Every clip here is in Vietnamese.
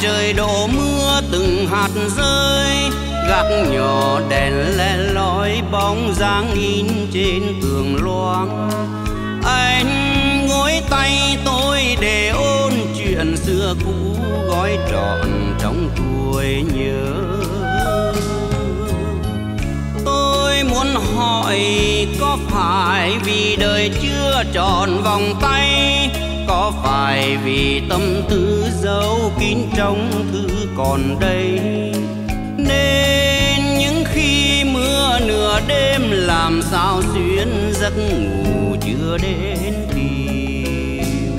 trời đổ mưa từng hạt rơi, gác nhỏ đèn lẻ lói bóng dáng in trên tường loang. Anh gối tay tôi để ôn chuyện xưa cũ, gói trọn trong tuổi nhớ. Tôi muốn hỏi có phải vì đời chưa tròn vòng tay, có phải vì tâm tư giấu kín trong thư còn đây. Nên những khi mưa nửa đêm làm sao xuyên giấc ngủ chưa đến tìm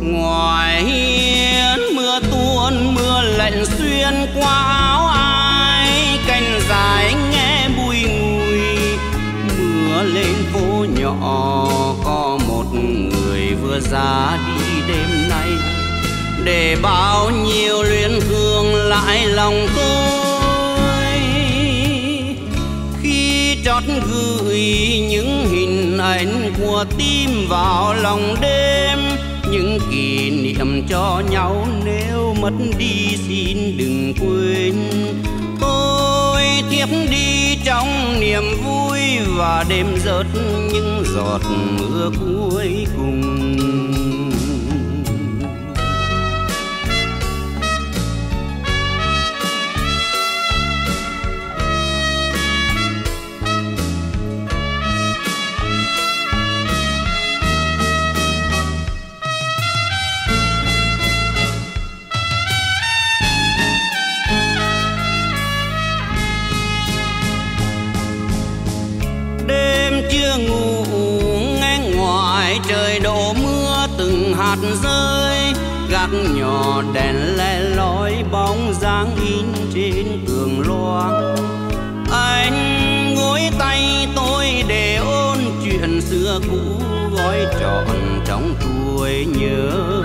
ngoài hiên mưa tuôn, mưa lạnh xuyên qua áo ai, cành dài nghe bùi ngùi. Mưa lên phố nhỏ có một người vừa ra đi để bao nhiêu luyến thương lại lòng tôi. Khi trót gửi những hình ảnh của tim vào lòng đêm, những kỷ niệm cho nhau nếu mất đi xin đừng quên. Tôi tiếp đi trong niềm vui và đêm rớt những giọt mưa cuối cùng. Nhỏ đèn le lói bóng dáng in trên tường loang anh gối tay tôi để ôn chuyện xưa cũ, gói trọn trong tuổi nhớ.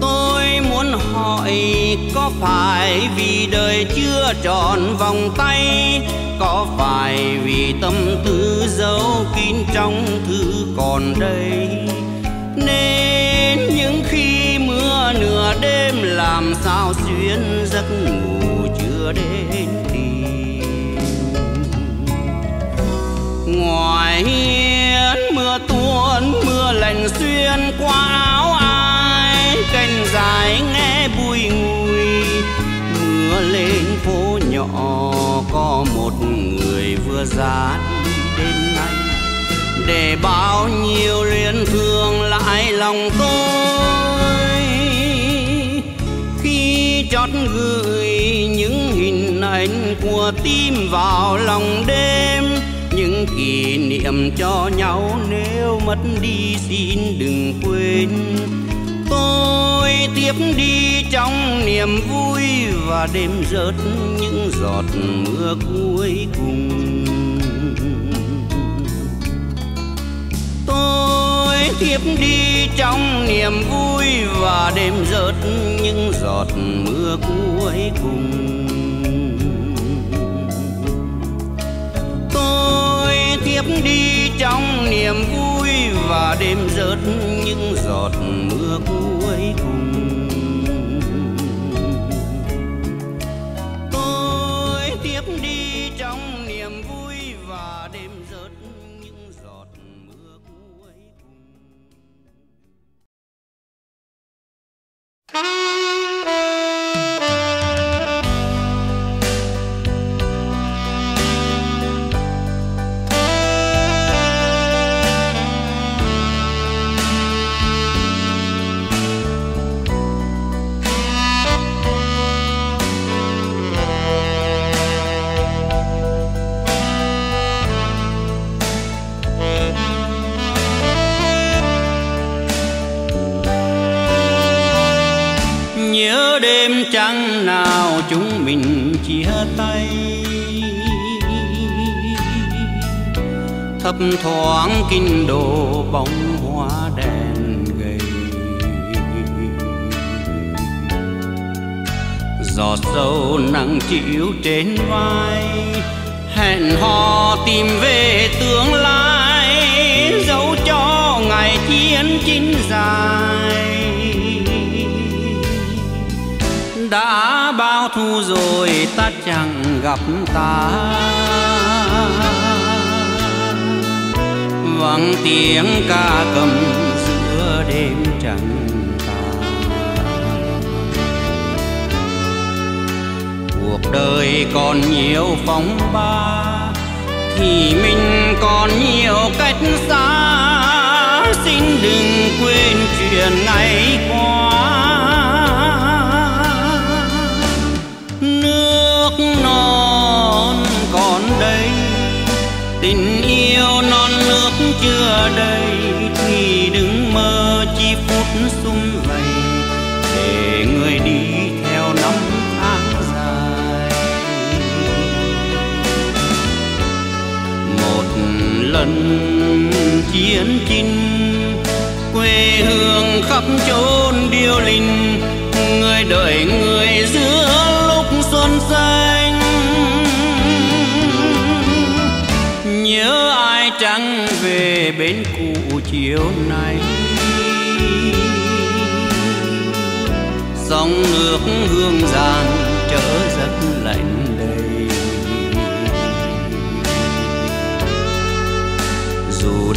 Tôi muốn hỏi có phải vì đời chưa tròn vòng tay, có phải vì tâm tư giấu kín trong thư còn đây? Làm sao xuyên giấc ngủ chưa đến tìm. Ngoài hiên mưa tuôn, mưa lạnh xuyên qua áo ai, cành dài nghe bùi ngùi. Mưa lên phố nhỏ có một người vừa dán đêm nay. Để bao nhiêu liên thương lại lòng tôi. Chót gửi những hình ảnh của tim vào lòng đêm. Những kỷ niệm cho nhau nếu mất đi xin đừng quên. Tôi tiếp đi trong niềm vui và đêm rớt những giọt mưa cuối cùng. Tôi tiếp đi trong niềm vui và đêm rớt những giọt mưa cuối cùng. Tôi tiếp đi trong niềm vui và đêm rớt những giọt chịu trên vai. Hẹn hò tìm về tương lai dấu cho ngày chiến chính dài. Đã bao thu rồi ta chẳng gặp ta. Vang tiếng ca cầm đời còn nhiều phong ba, thì mình còn nhiều cách xa. Xin đừng quên chuyện ngày qua. Nước non còn đây, tình yêu non nước chưa đầy. Lần chiến chinh. Quê hương khắp chốn điêu linh, người đợi người giữa lúc xuân xanh. Nhớ ai chẳng về bên cũ chiều nay? Dòng nước hương giang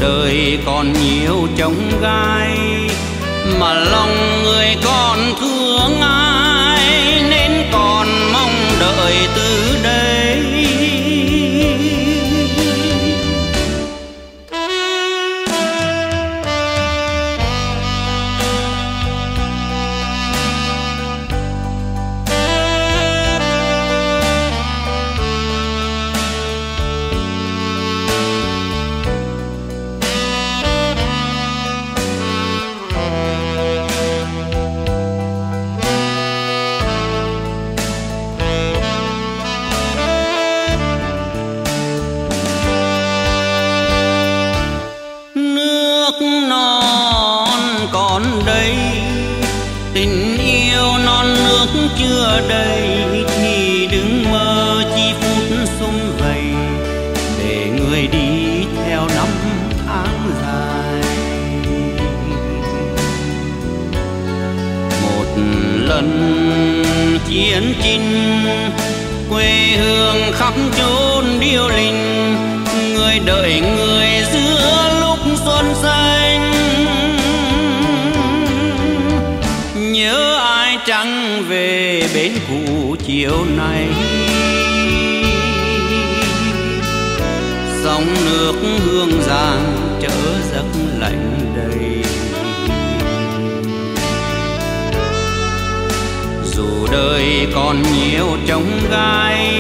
đời còn nhiều trông gai, mà lòng người còn thương ai, nên còn mong đợi từ khắp chốn điêu linh, người đợi người giữa lúc xuân xanh. Nhớ ai chẳng về bến cũ chiều nay. Sóng nước hương giang trở giấc lạnh đầy. Dù đời còn nhiều trông gai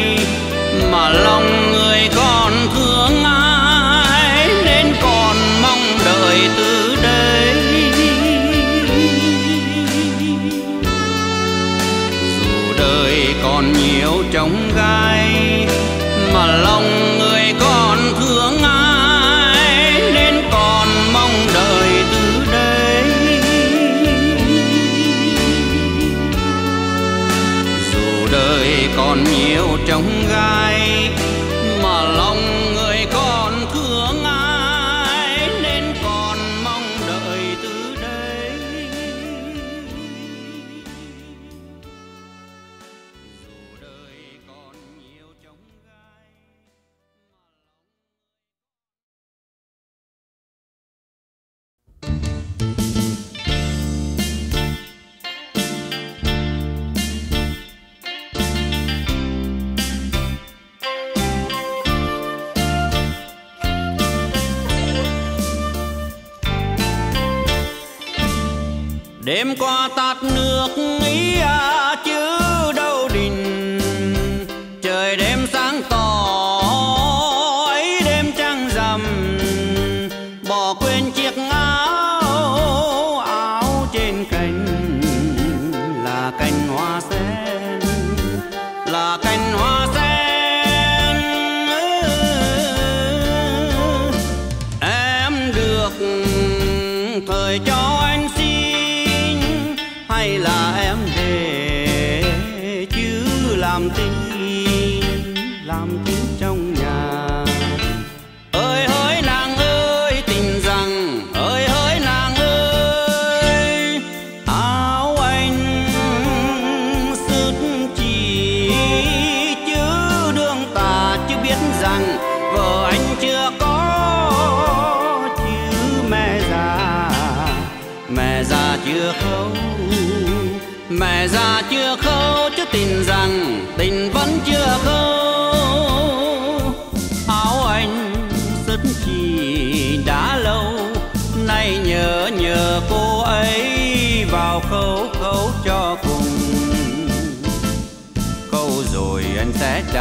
mà lòng người còn thương ai nên còn mong đợi từ đây. Dù đời còn nhiều trống gai mà lòng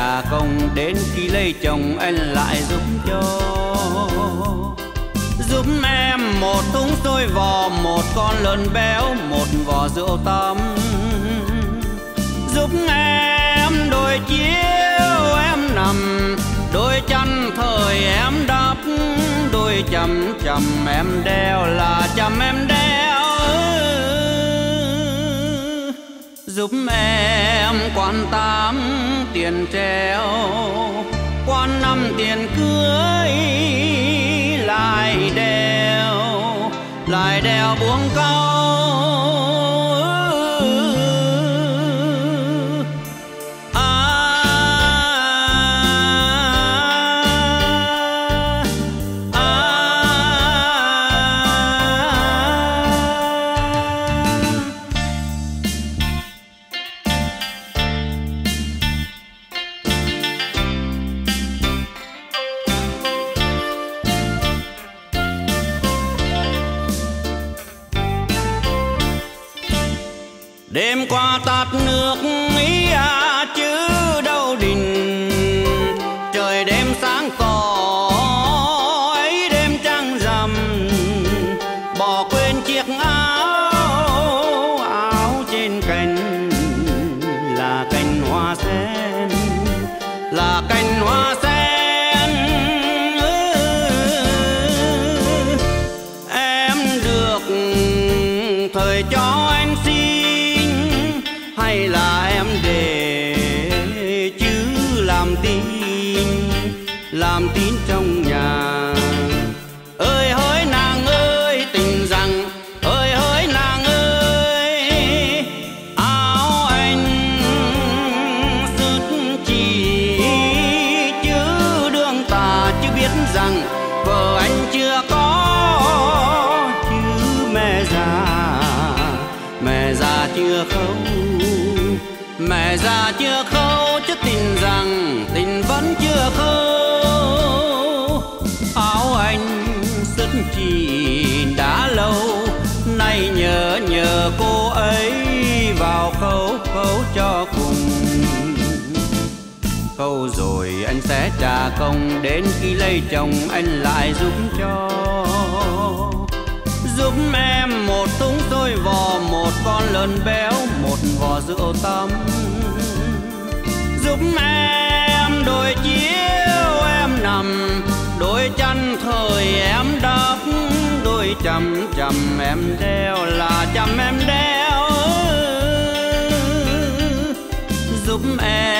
trả công đến khi lấy chồng anh lại giúp cho. Giúp em một thúng xôi vò, một con lợn béo, một vò rượu tắm. Giúp em đôi chiếu em nằm, đôi chăn thời em đắp, đôi chầm chầm em đeo là chầm em đeo. Giúp em quan tám tiền treo quan năm tiền cưới lại đeo lại đeo buông câu. Sẽ trả công đến khi lấy chồng anh lại giúp cho. Giúp em một thúng tôi vò một con lợn béo một vò rượu tắm, giúp em đôi chiếu em nằm đôi chăn thời em đắp. Đôi chầm chầm em đeo là chầm em đeo. Giúp em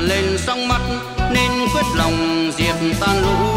lên sóng mắt nên quyết lòng diệt tan lũ.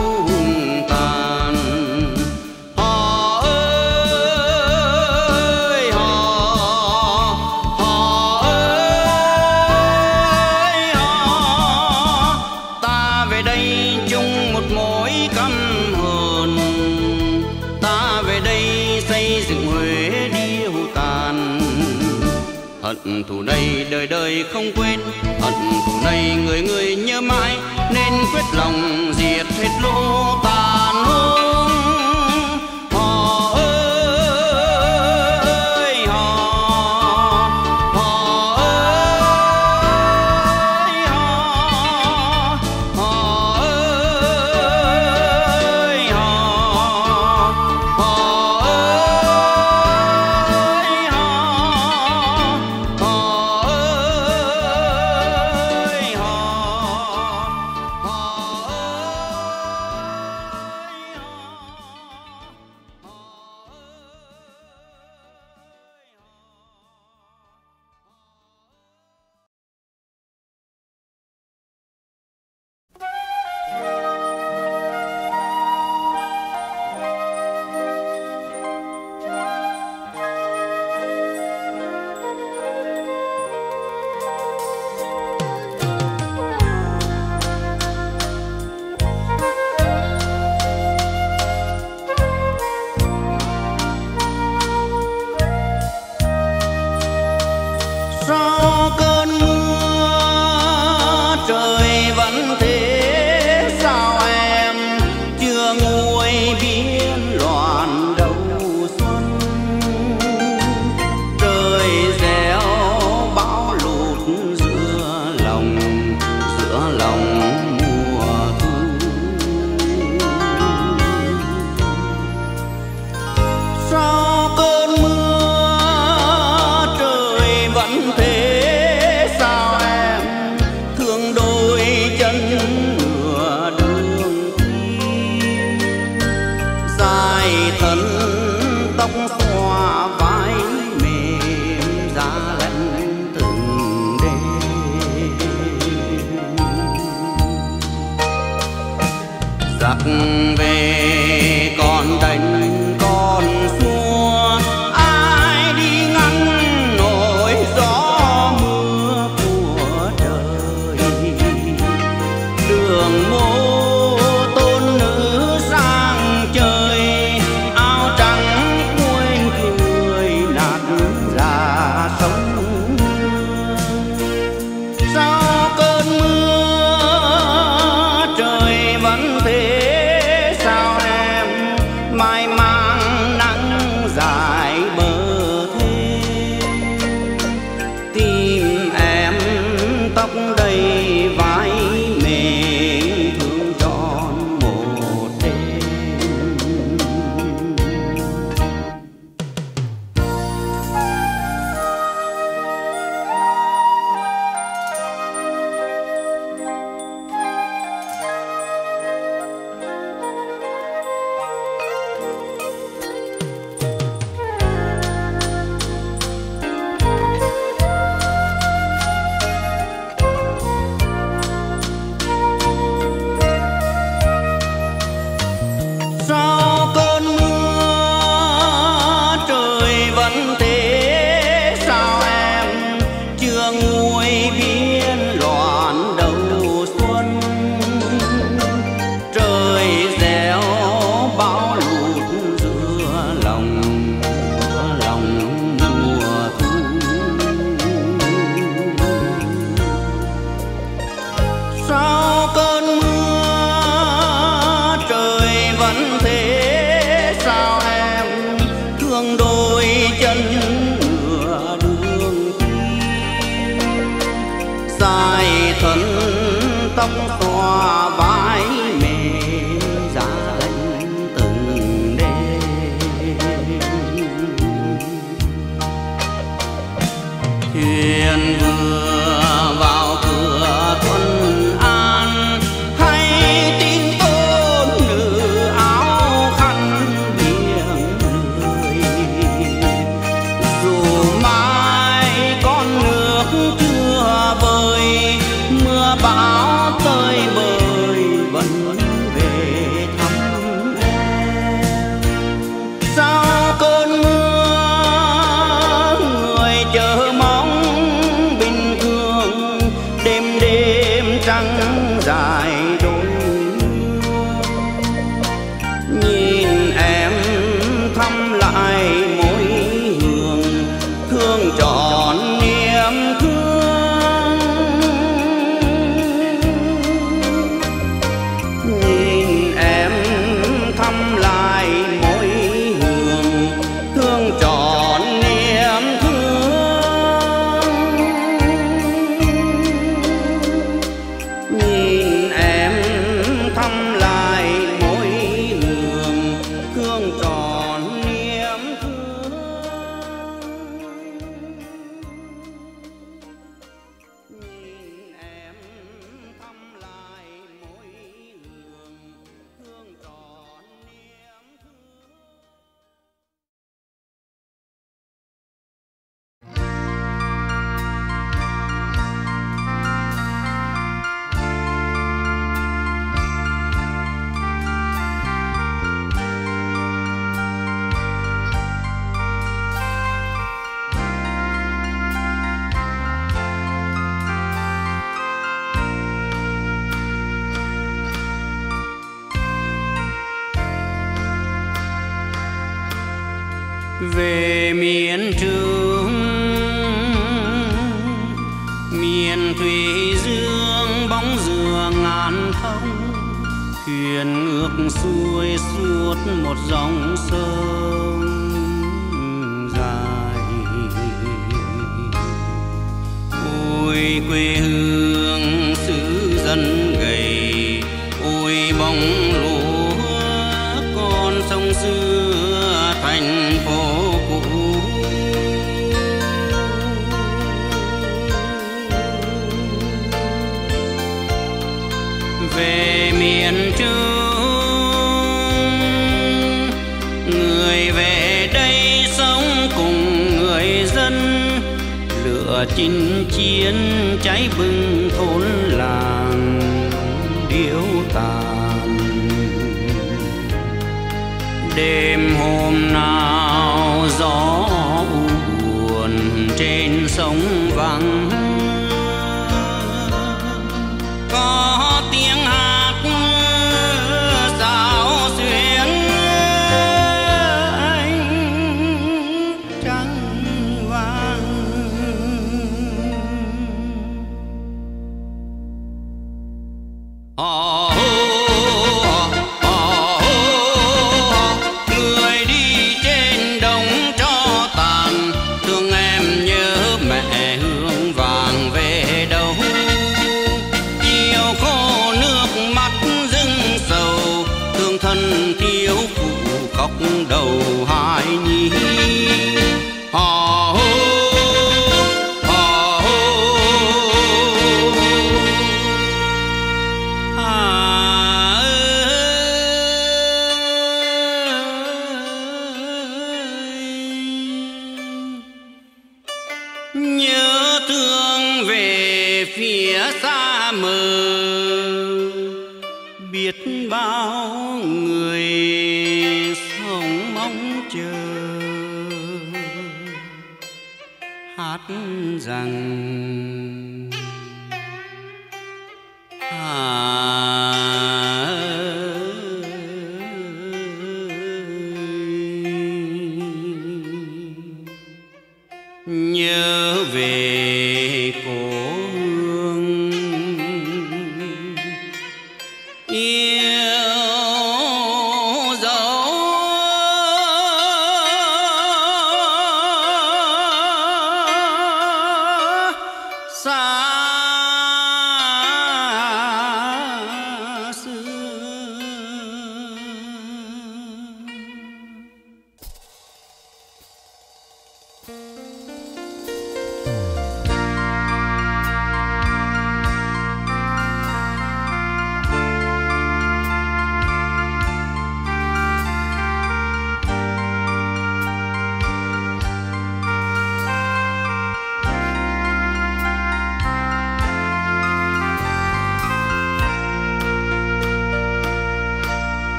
người đời không quên. Hận thù này người người nhớ mãi, nên quyết lòng diệt hết lỗ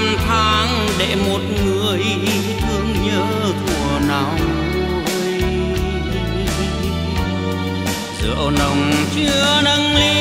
năm tháng để một người thương nhớ thùa nào rượu nồng chưa nâng ly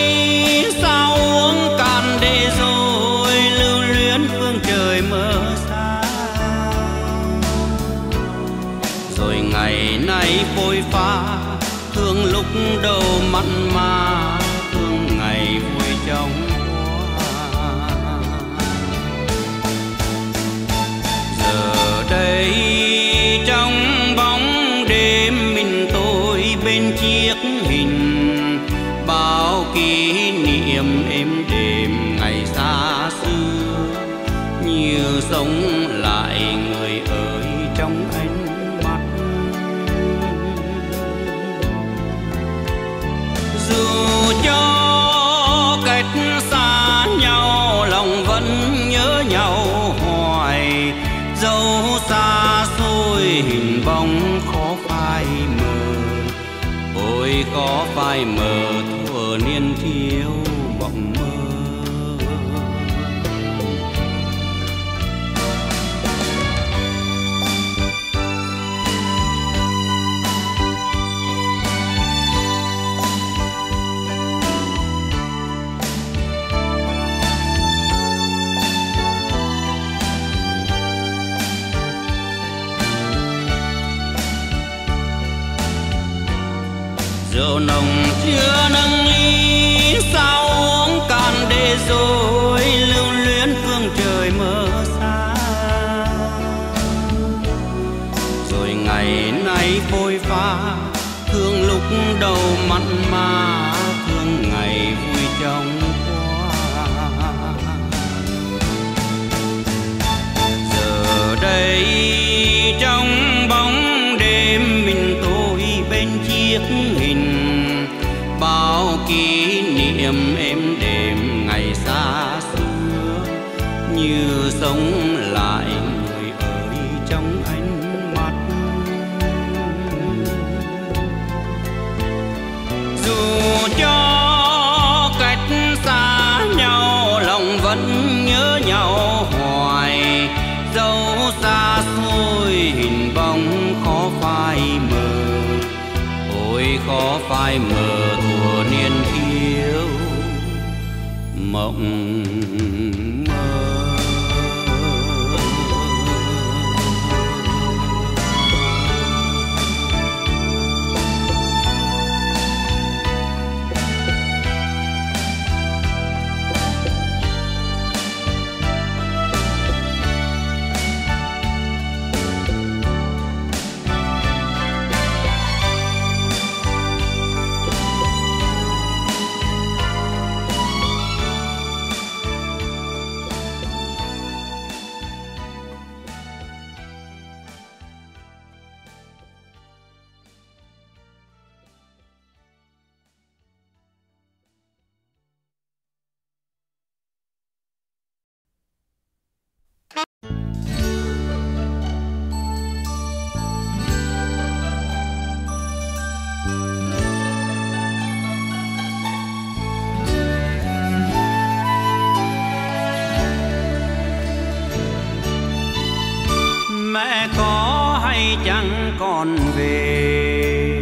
con về.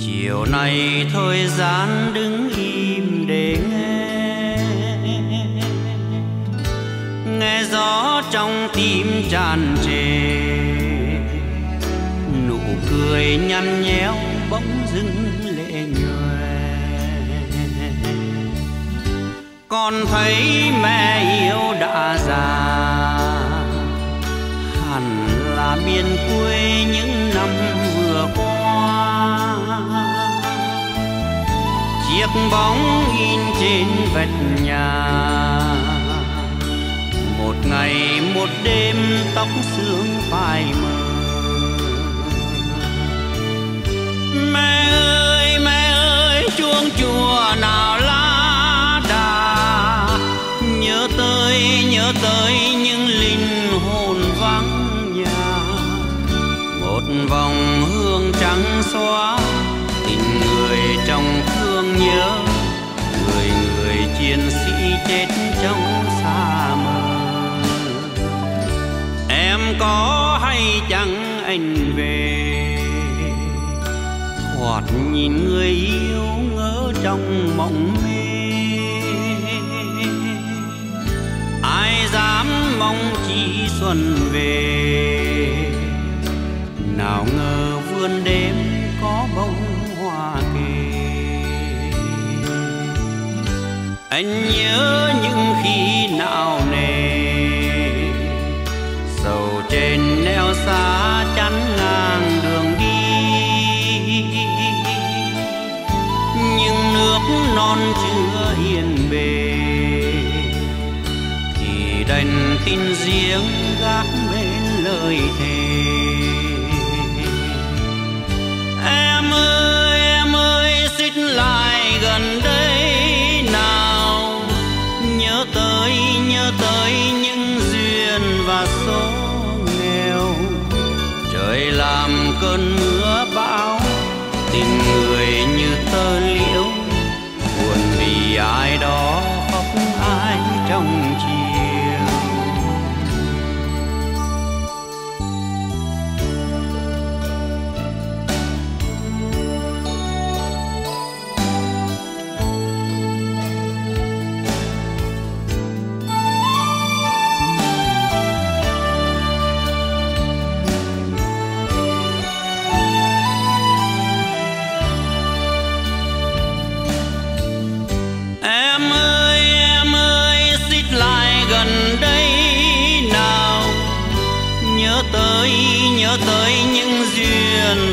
Chiều nay thời gian đứng im để nghe. Nghe gió trong tim tràn trề. Nụ cười nhăn nhéo bỗng dưng lệ nhòe. Con thấy mẹ yêu đã già. Hẳn là miền quê bóng in trên vách nhà. Một ngày, một đêm, tóc sương phai mờ. Mẹ ơi mẹ ơi, chuông chùa nào lá đà. Nhớ tới nhớ tới những linh hồn vắng nhà. Một vòng hương trắng xóa chết trong xa mờ em có hay chẳng anh về? Thoạt nhìn người yêu ngỡ trong mộng mê. Ai dám mong chỉ xuân về? Anh nhớ những khi nào nề? Sầu trên neo xa chắn ngang đường đi. Nhưng nước non chưa yên bề. Thì đành tin riêng gác bên lời thề.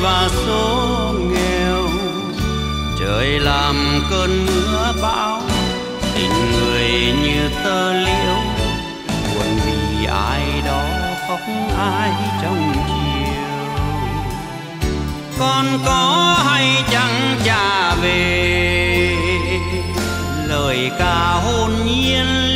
Và số nghèo. Trời làm cơn mưa bão, Tình người như tơ liễu. Buồn vì ai đó khóc ai trong chiều. Con có hay chẳng trả về lời ca hồn nhiên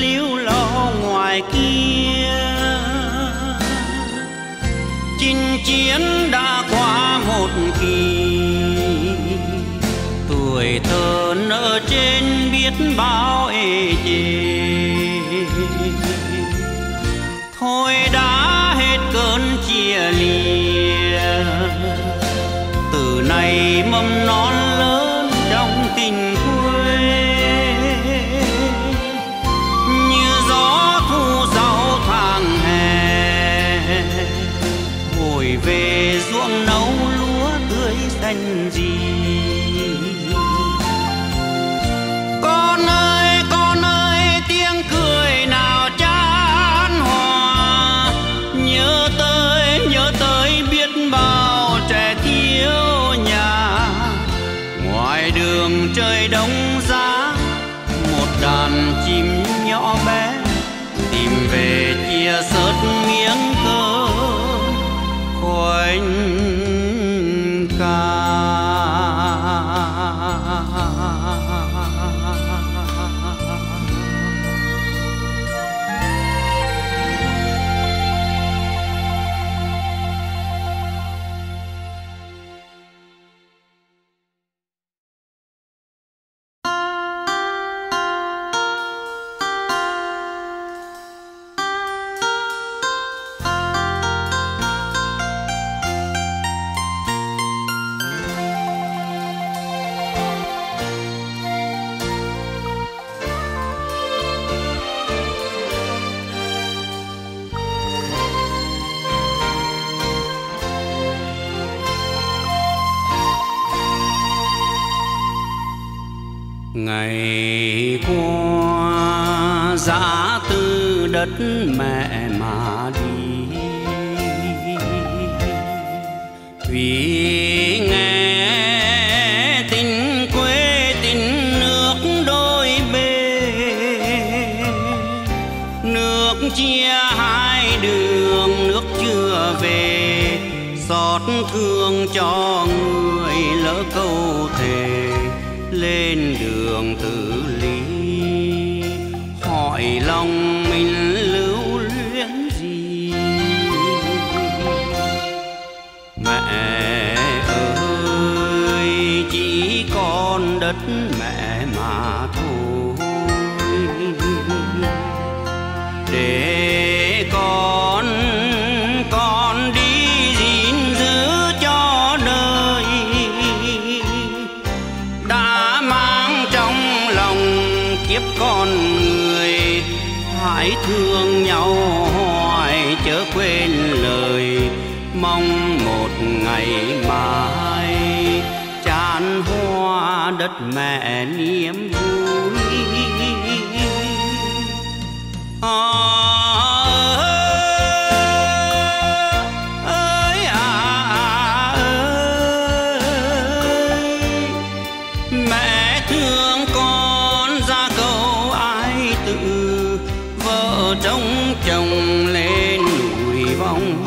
mẹ thương con ra câu ai tự, vợ trông chồng lên nụi vong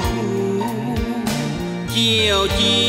chiều chiều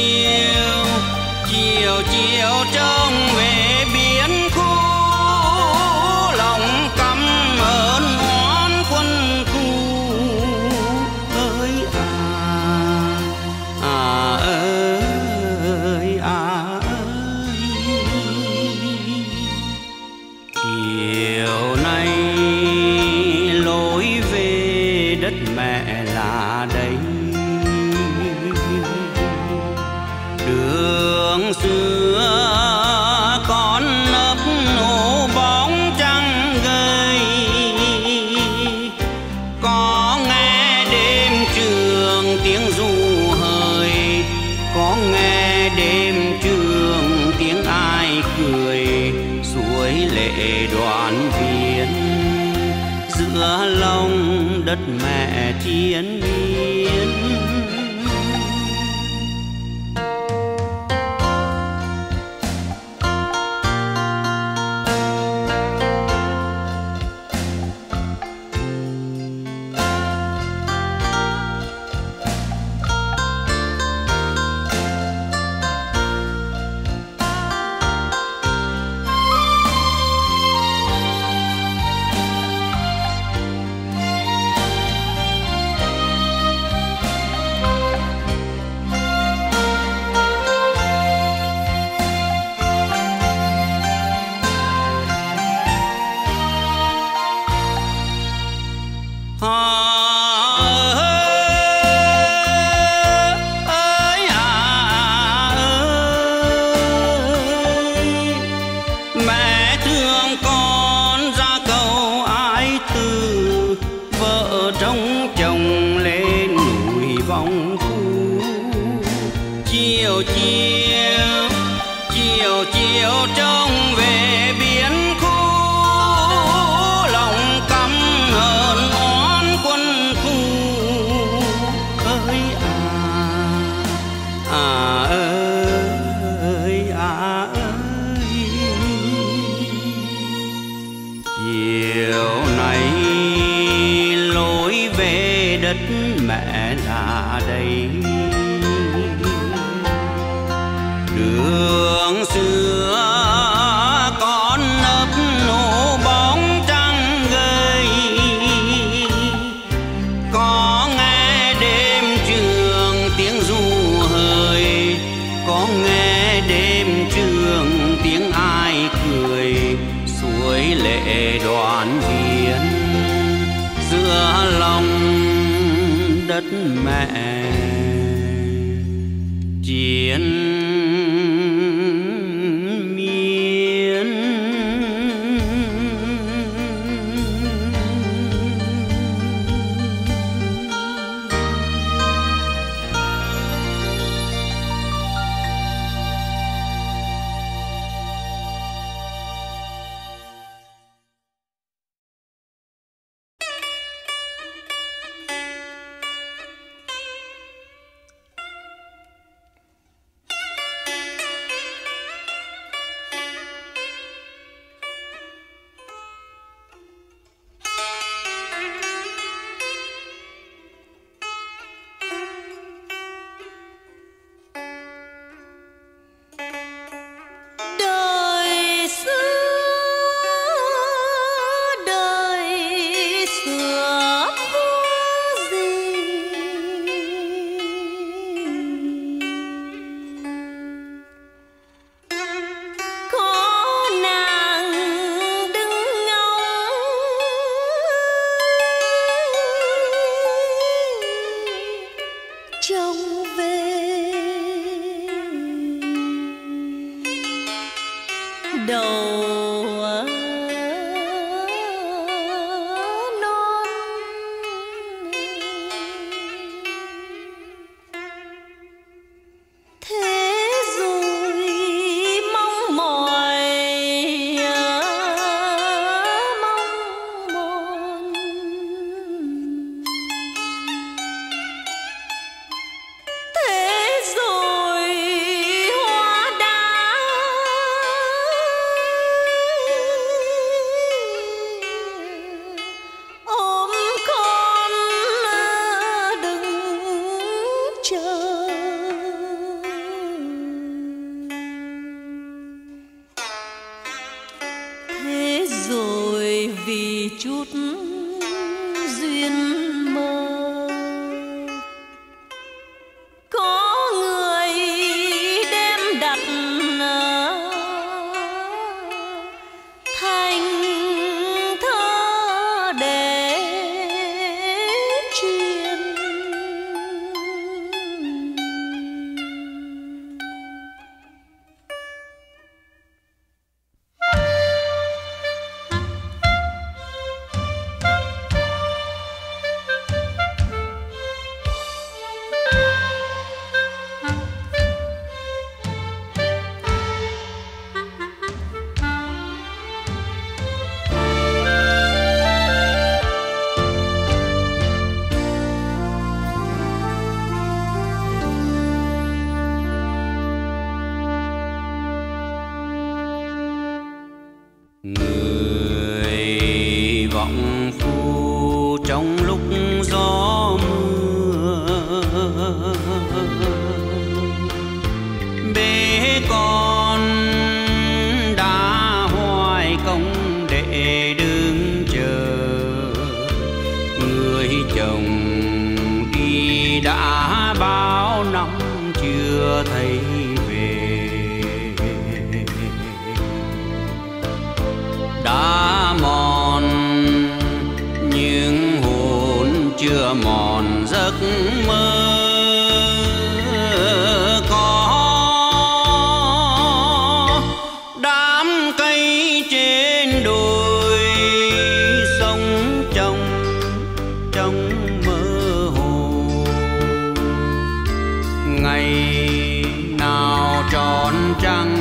young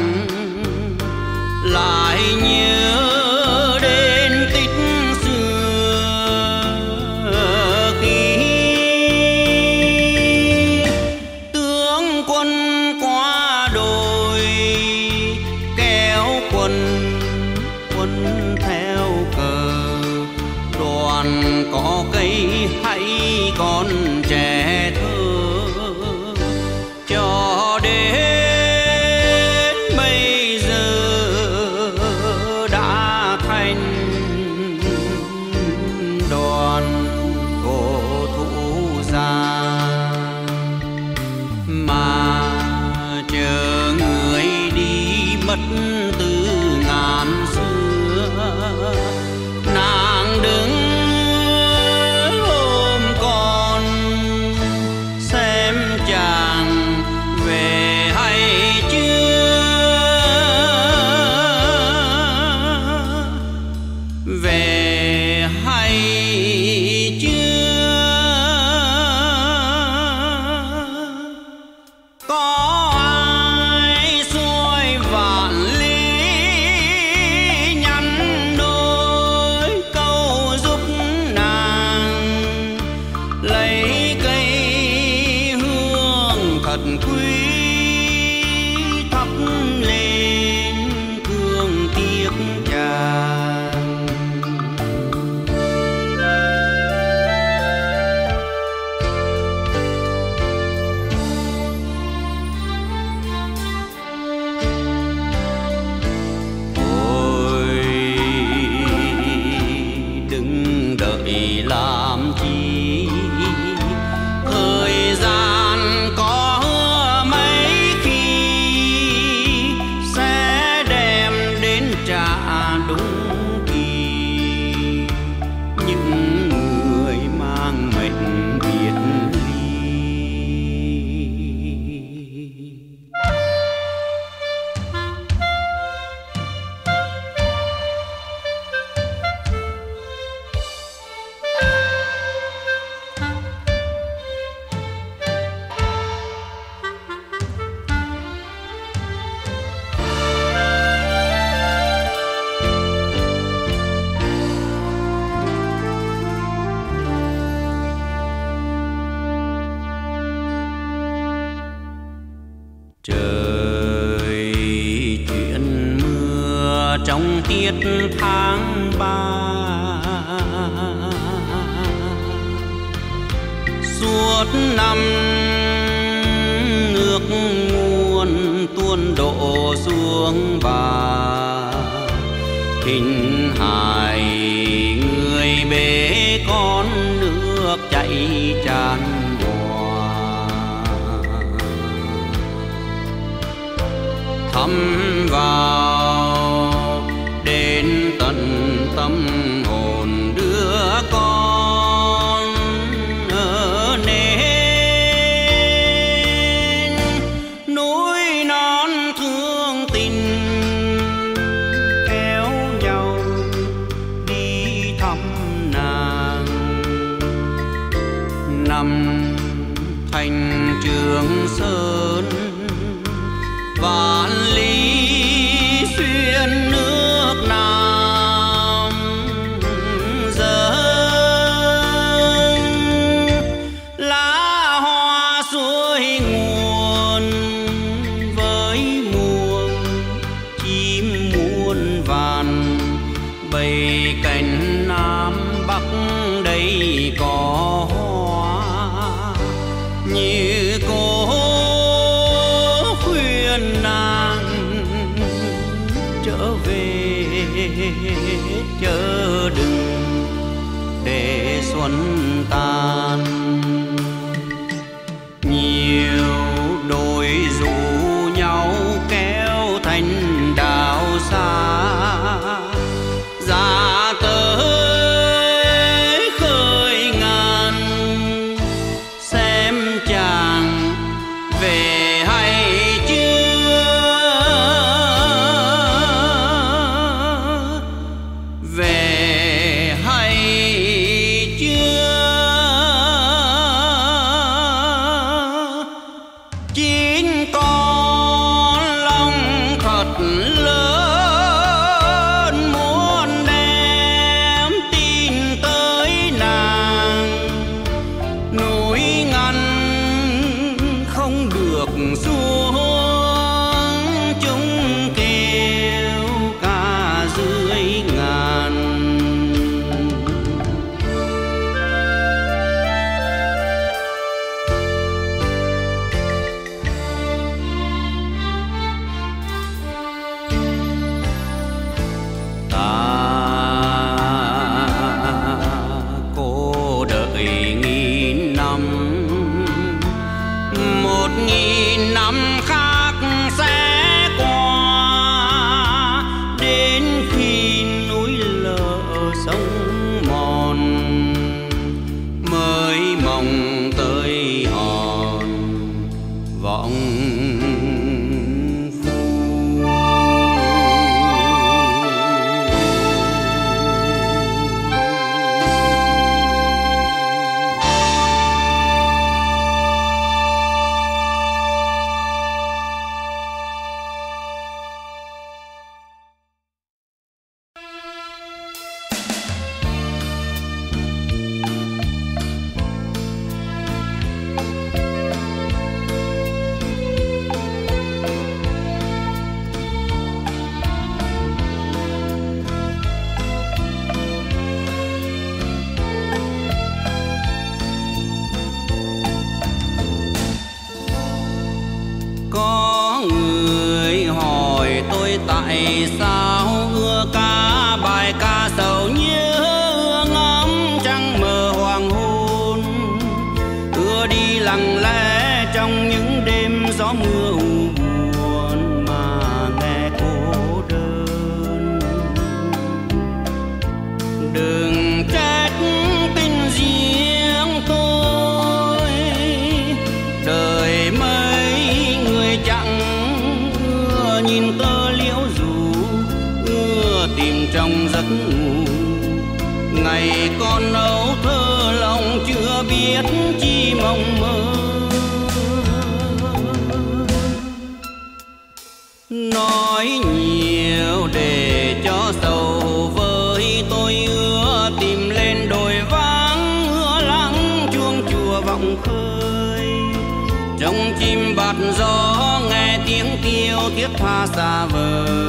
kêu thiết tha xa vời.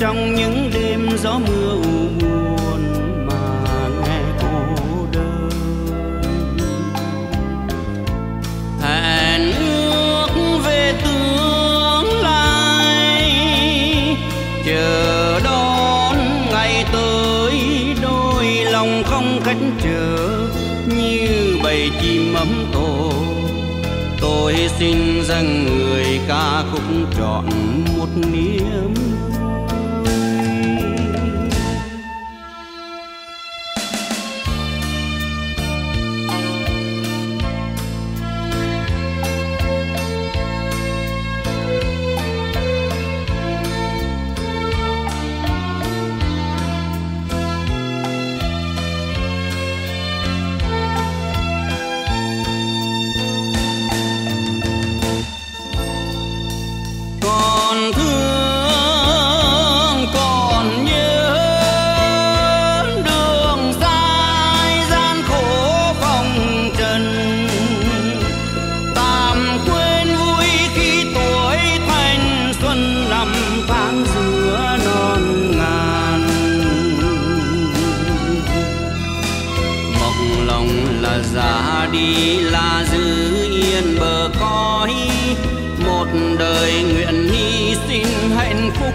trong những đêm gió mưa u buồn mà nghe cô đơn. Hẹn ước về tương lai, chờ đón ngày tới, đôi lòng không cách chờ như bầy chim ấm tổ tôi xin rằng người ca khúc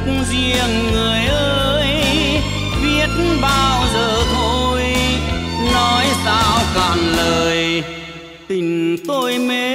riêng người ơi viết bao giờ thôi nói sao cạn lời. Tình tôi mến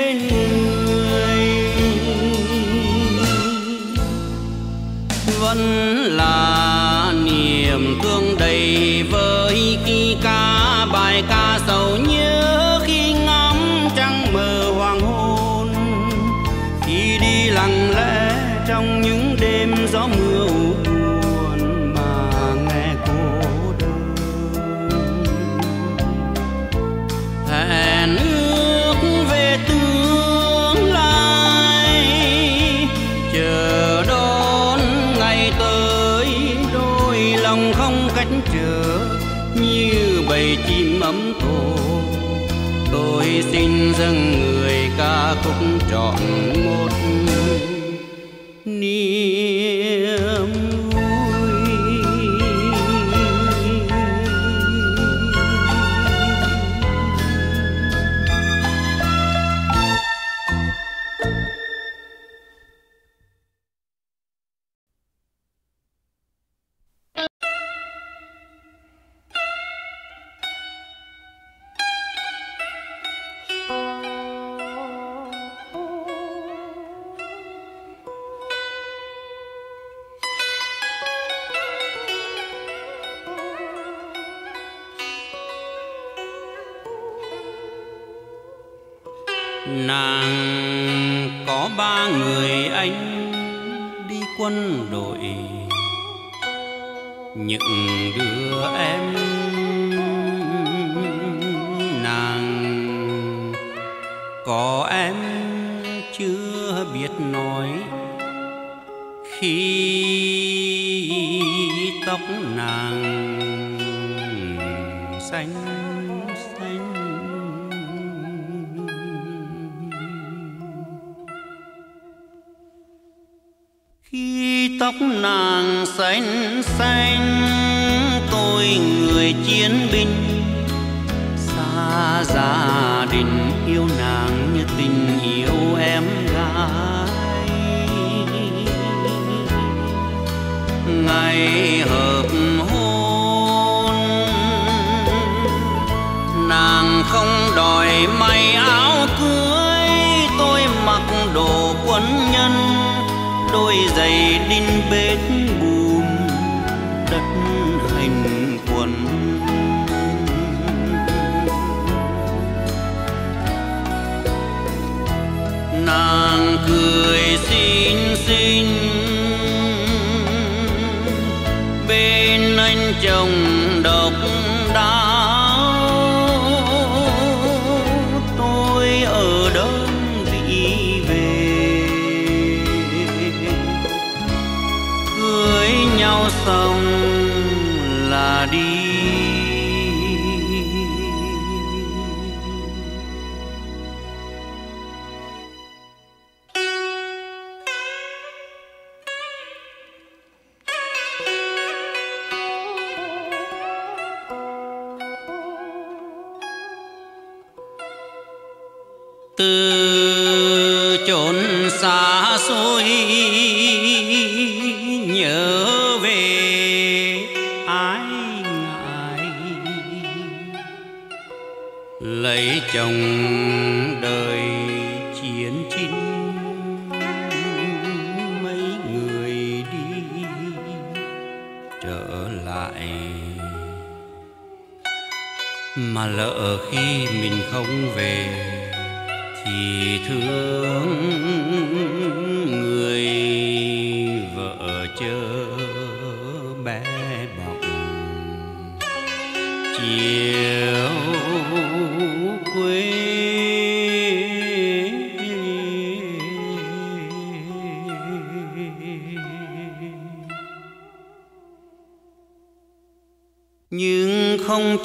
là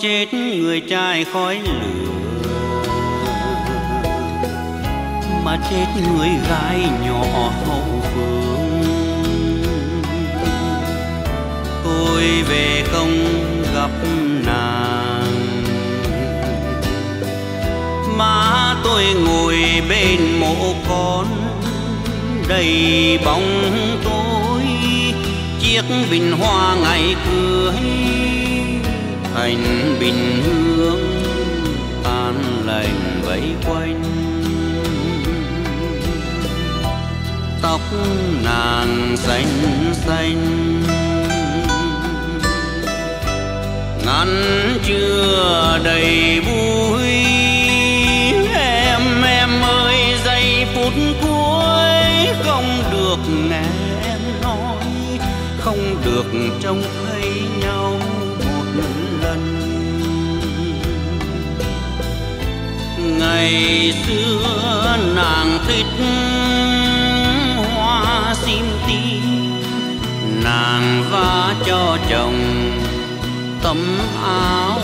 chết người trai khói lửa. Mà chết người gái nhỏ hậu phương. Tôi về không gặp nàng. Má tôi ngồi bên mộ con, đầy bóng tối. Chiếc bình hoa ngày cưới thành bình hương, tan lành vẫy quanh. Tóc nàng xanh xanh ngăn chưa đầy vui. Em em ơi, giây phút cuối không được nghe em nói, không được trông ngày xưa nàng thích hoa sim tím nàng vá cho chồng tấm áo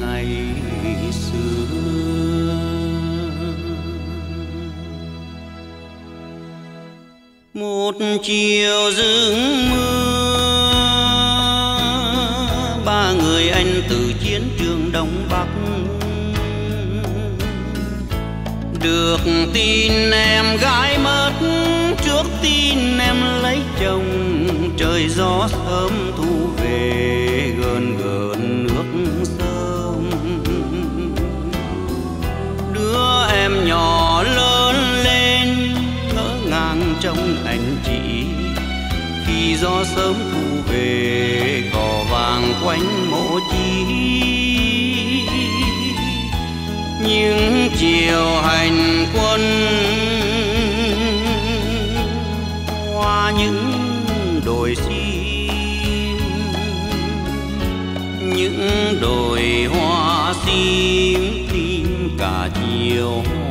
ngày xưa. Một chiều rừng mưa được tin em gái mất, trước tin em lấy chồng. Trời gió sớm thu về gần gần nước sông. Đứa em nhỏ lớn lên, ngỡ ngàng trong anh chị. Khi gió sớm thu về, cỏ vàng quanh mộ chi. Nhưng chiều hành quân. Qua những đồi sim những đồi hoa sim tim cả chiều hoa.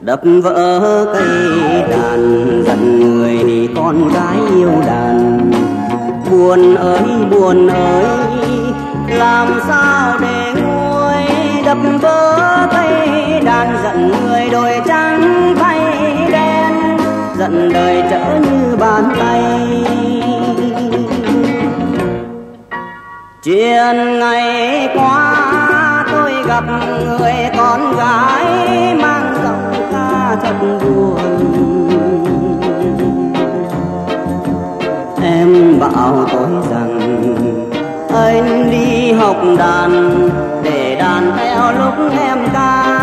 Đập vỡ cây đàn giận người con gái yêu đàn. Buồn ơi buồn ơi, làm sao để nguôi? Đập vỡ cây đàn giận người đôi trắng thay đen. Giận đời trở như bàn tay. Chuyện ngày qua, tôi gặp người ca thật buồn. Em bảo tôi rằng anh đi học đàn để đàn theo lúc em ca.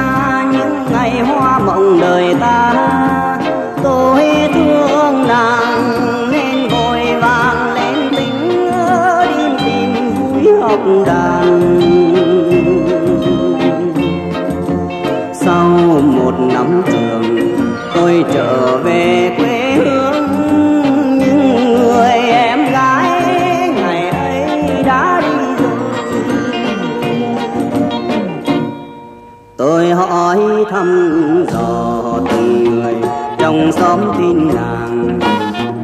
Những ngày hoa mộng đời ta, tôi thương nàng nên vội vàng lên tính đi tìm vui học đàn. Xóm tin nàng.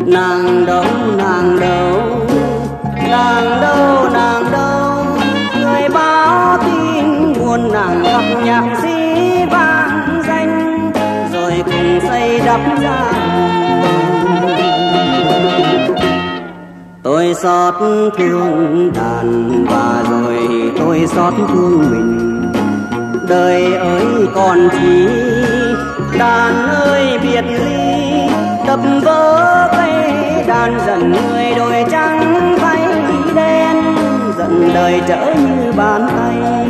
Nàng đâu nàng đâu nàng đâu nàng đâu. Người báo tin buồn nàng gặp nhạc sĩ vang danh, rồi cùng xây đắp ra tôi xót thương đàn và rồi tôi xót thương mình. Đời ơi còn chi đàn ơi biệt ly đập vỡ cây đàn giận người đôi trắng thay đen, giận đời trở như bàn tay.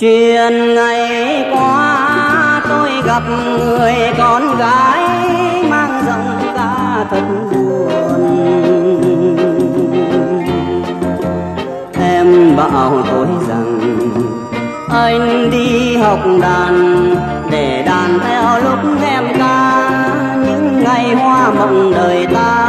Chuyện ngày qua tôi gặp người con gái mang giọng ca thật buồn. Em bảo tôi rằng anh đi học đàn để đàn theo lúc em ca. Những ngày hoa mộng đời ta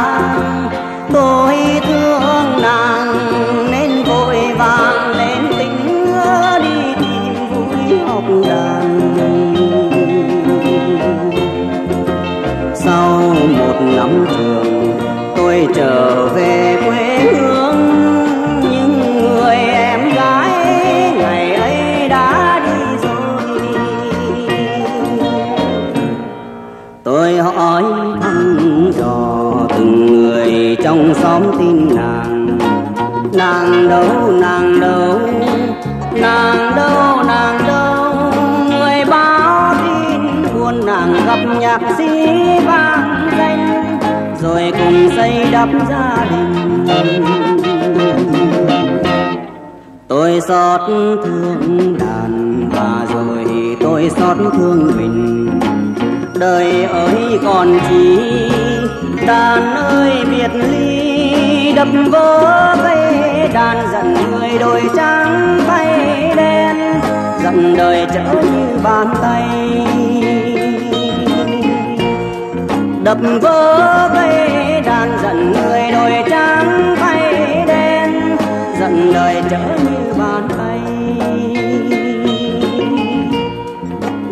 cùng xây đắp gia đình. Tôi xót thương đàn và rồi tôi xót thương mình. Đời ơi còn chi đàn ơi biệt ly, đập vỡ cây đàn giận người đôi trắng tay đen. Giận đời trở như bàn tay đập vỡ cây đàn giận người đôi trắng tay đen, giận đời trở như bàn tay.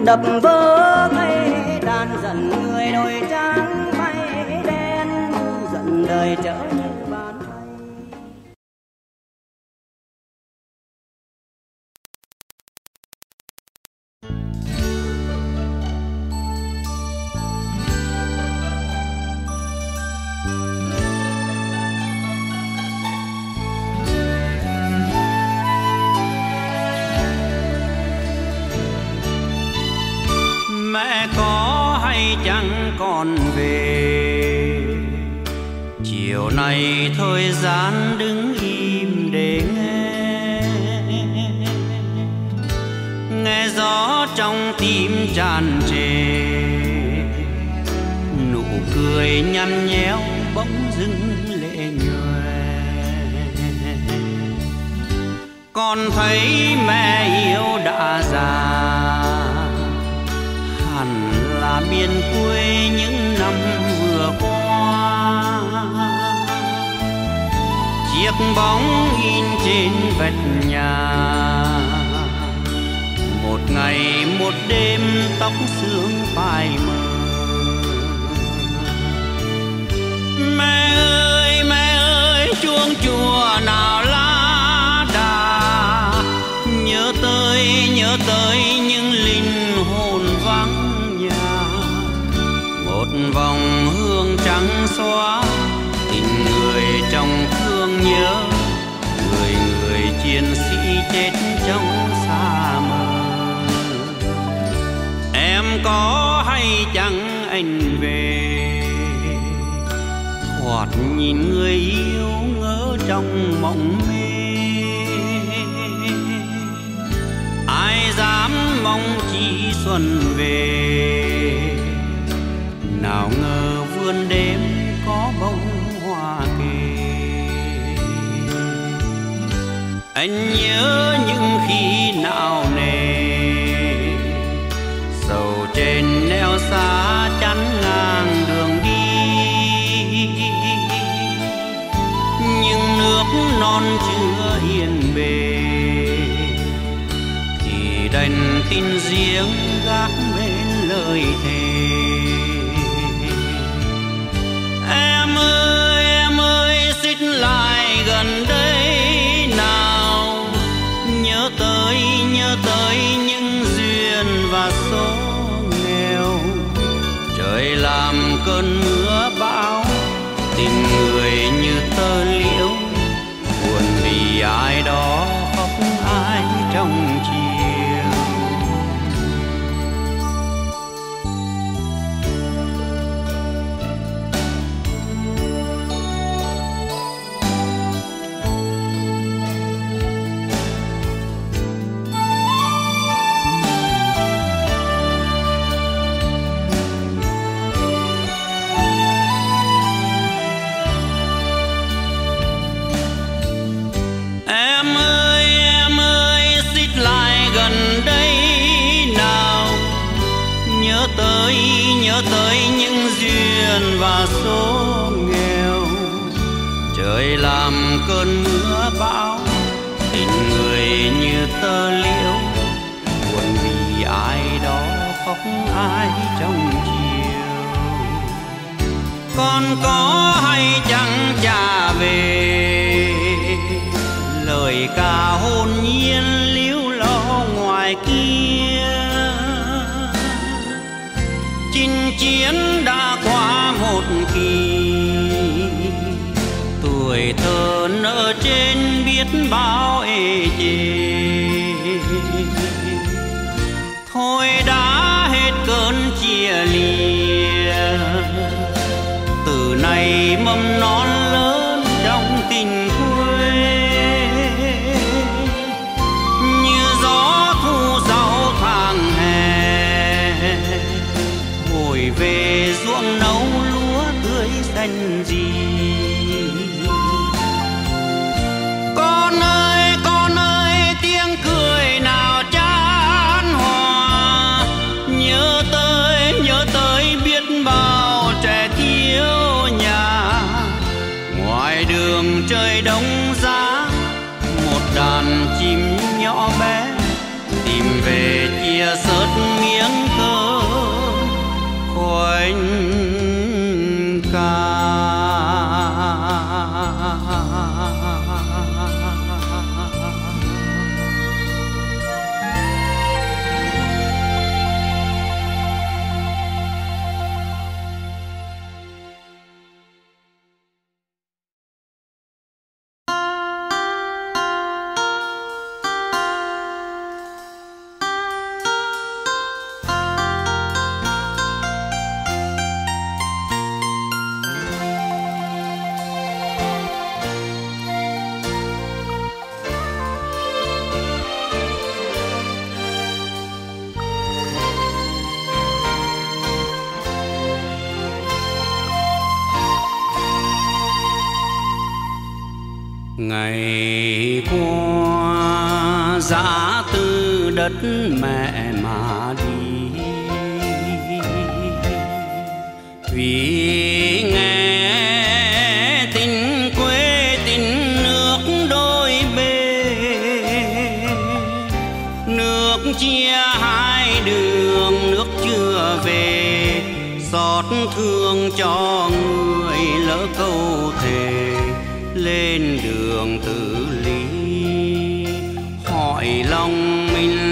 Đập vỡ cây đàn giận người đôi trắng tay đen, giận đời trở như thấy mẹ yêu đã già. Hẳn là miền quê những năm vừa qua. Chiếc bóng in trên vệt nhà. Một ngày, một đêm tóc sương phai mờ. Mẹ ơi xuân về. Nào ngờ vườn đêm có bông hoa kỳ. anh nhớ những khi nào nề. Sầu trên neo xa chắn ngang đường đi. Nhưng nước non chưa hiền bề. Thì đành tin riêng người vì lòng mình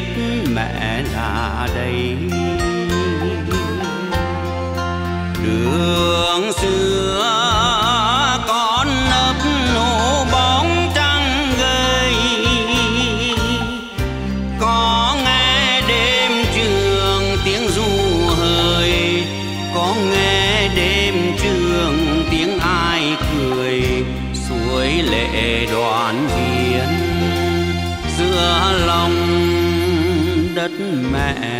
biết mẹ là đây. Đường xưa Man.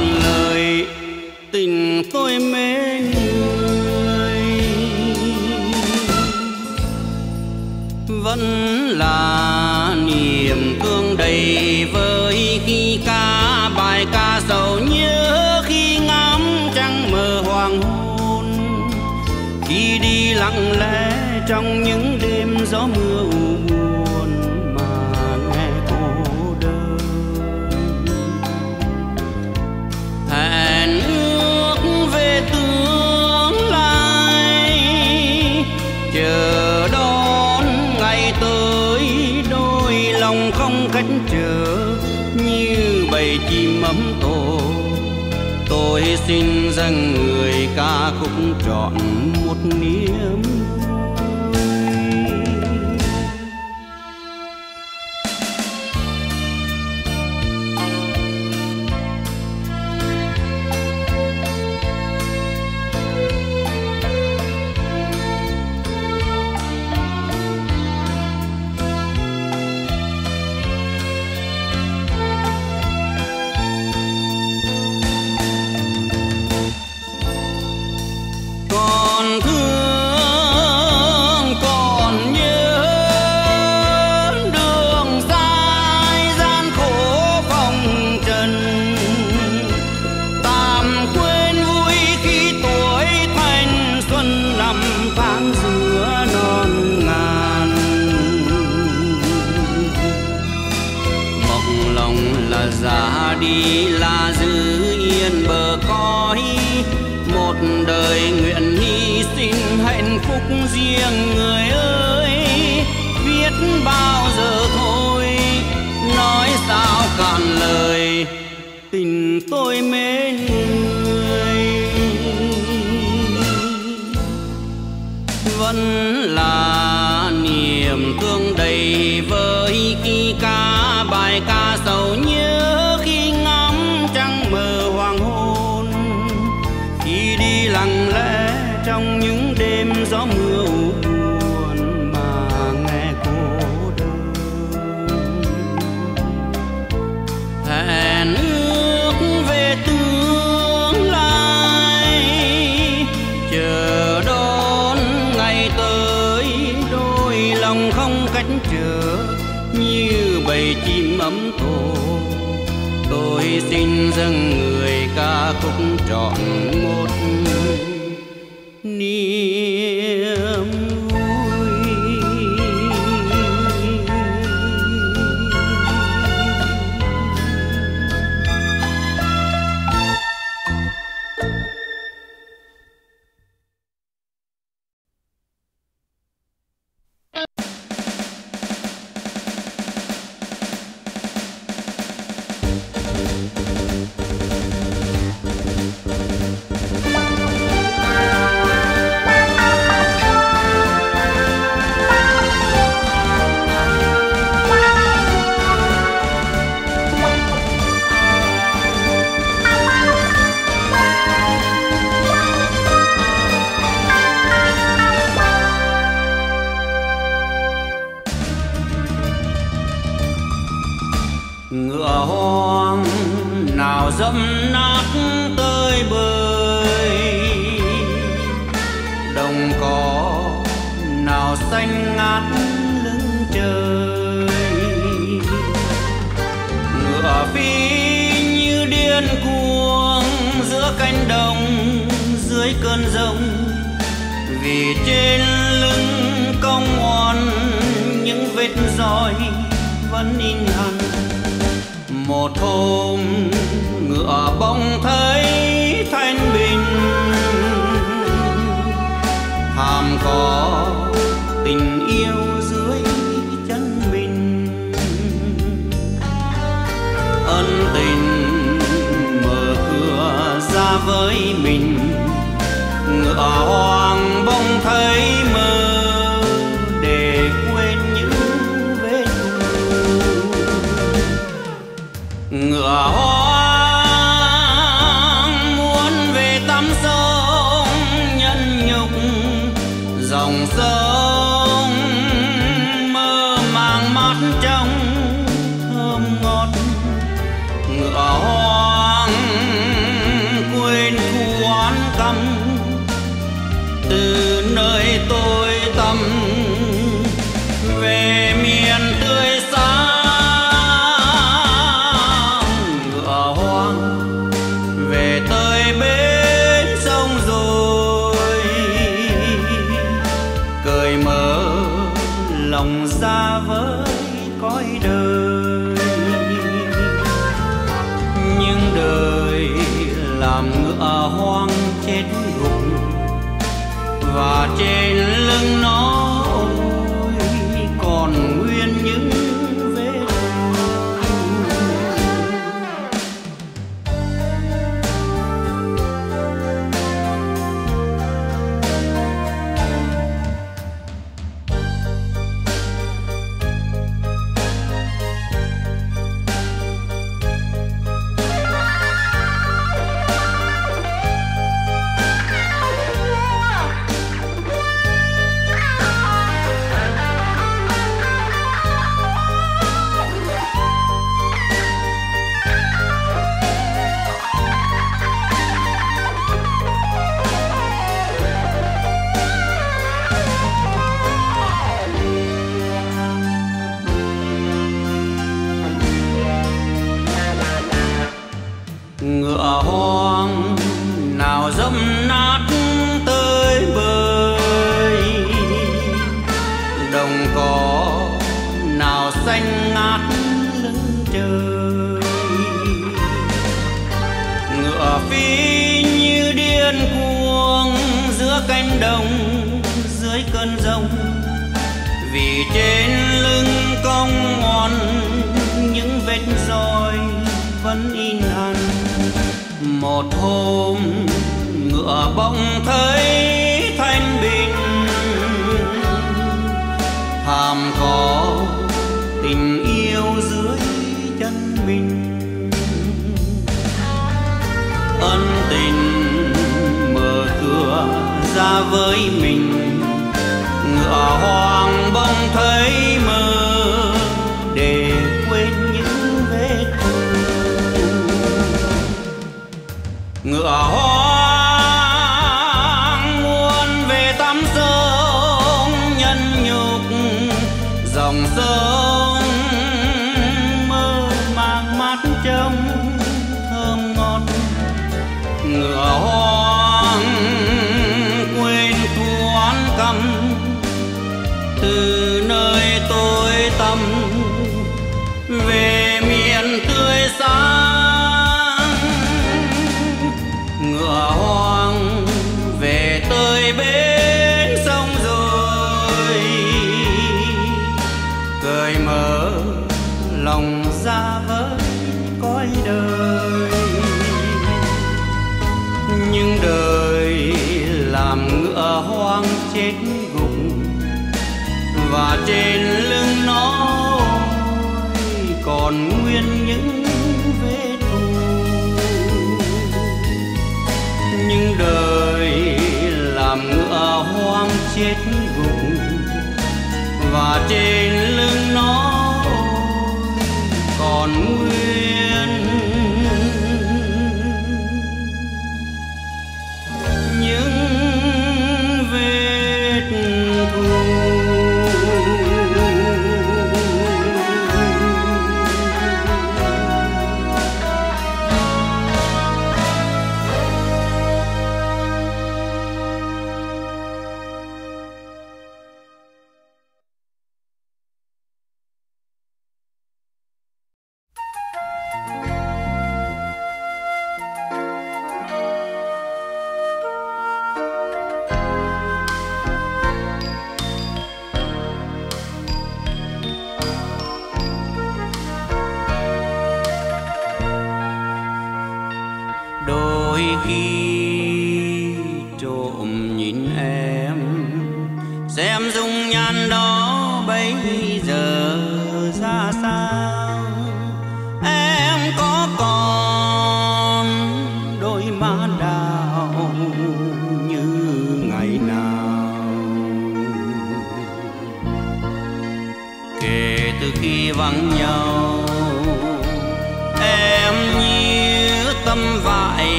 trọn lời tình tôi mê người. Vẫn là niềm thương đầy vơi khi ca bài ca giàu nhớ khi ngắm trăng mờ hoàng hôn. Khi đi lặng lẽ trong những chọn một ní trên lưng cong oan, những vết roi vẫn in hằn. Một hôm ngựa bóng thấy thanh bình, hàm có tình yêu dưới chân mình. Ân tình mở cửa ra với mình, ngựa hoang 太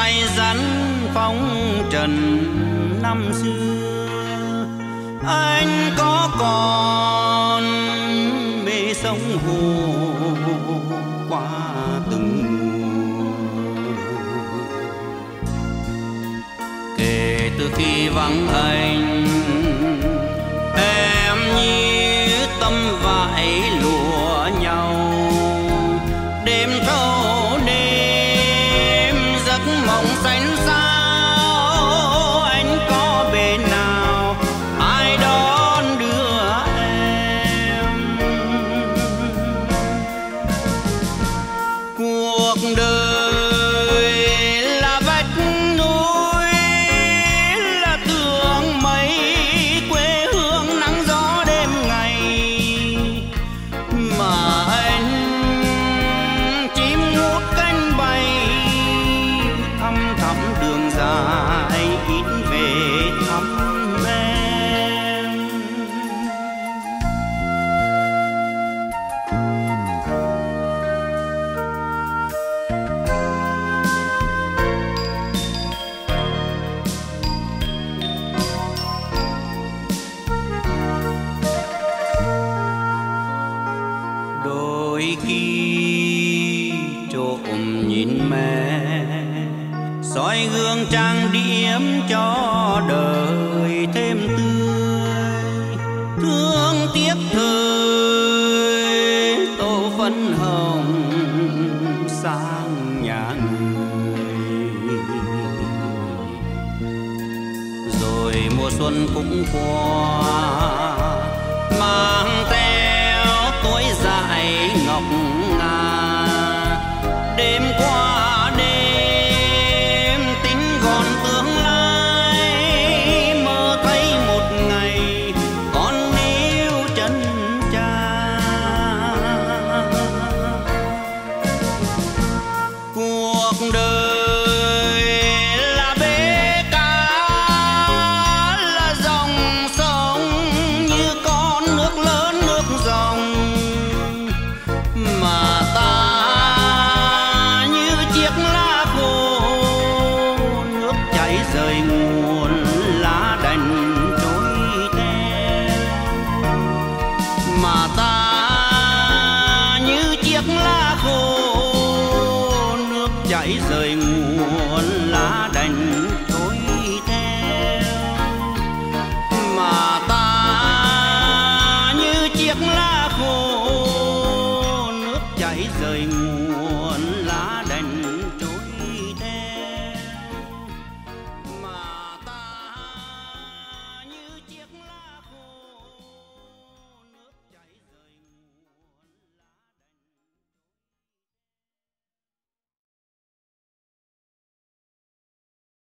tay rắn phóng trần năm xưa. Anh có còn mê sông hồ qua từng mùa. Kể từ khi vắng anh